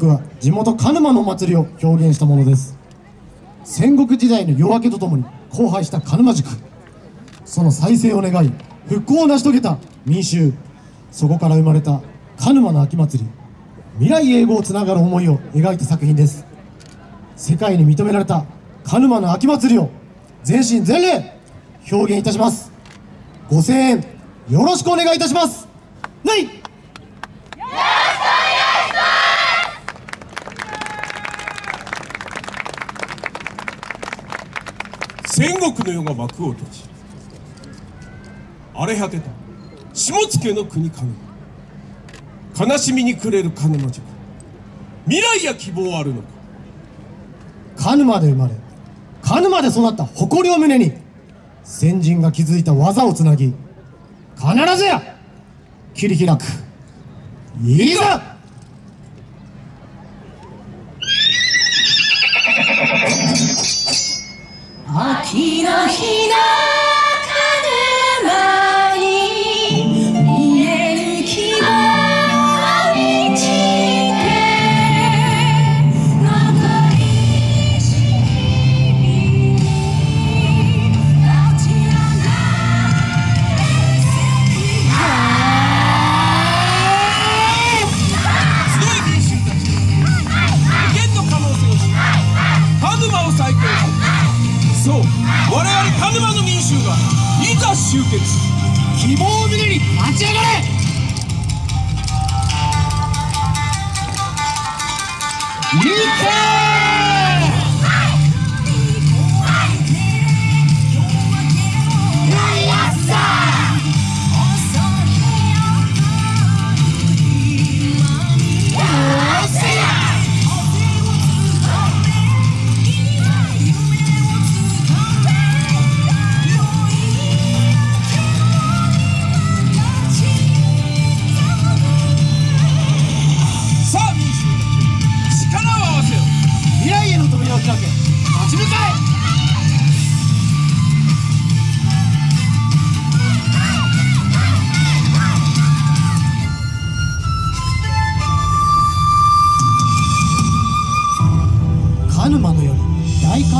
曲は地元鹿沼の祭りを表現したものです。戦国時代の夜明けとともに荒廃した鹿沼塾その再生を願い復興を成し遂げた民衆。そこから生まれた鹿沼の秋祭り。未来永劫をつながる思いを描いた作品です。世界に認められた鹿沼の秋祭りを全身全霊表現いたします。ご声援よろしくお願いいたします。戦国の世が幕を閉じ荒れ果てた下野の国鹿沼悲しみに暮れる鹿沼塾未来や希望あるのか。鹿沼で生まれ鹿沼で育った誇りを胸に先人が築いた技をつなぎ必ずや切り開くいざ秋集結。希望を胸に立ち上がれ。行け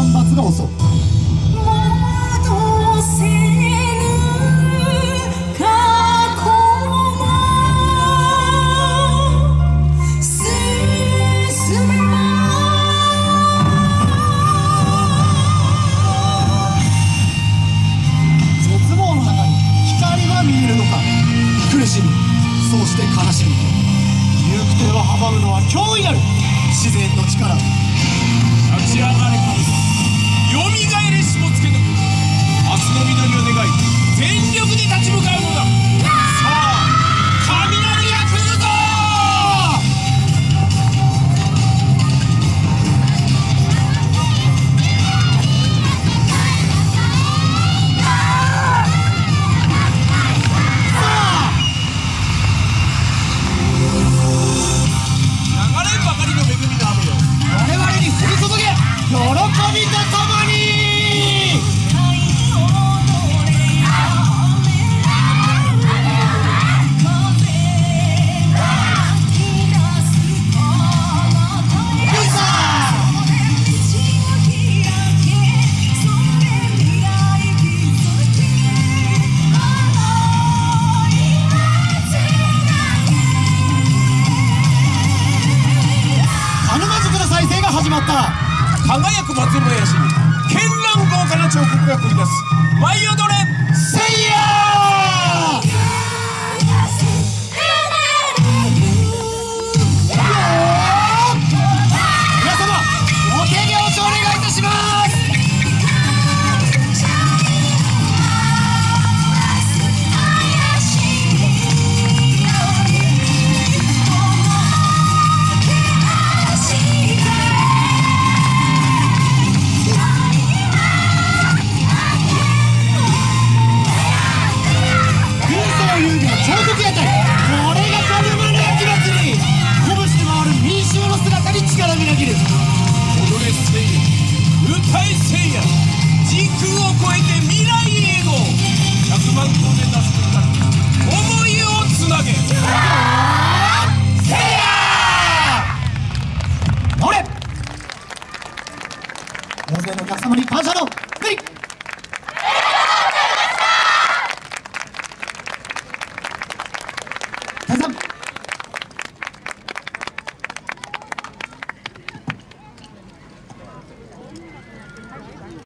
干ばつが襲う戻せぬ過去も進めば絶望の中に光が見えるのか。苦しみそして悲しみ。行く手を阻むのは脅威なる。自然の力。立ち上がれ神よ下野の国明日の緑を願い全力で立ち向かうのまった輝く松の林に絢爛豪華な彫刻が繰り出す舞い踊れせいやのお客様に感謝の礼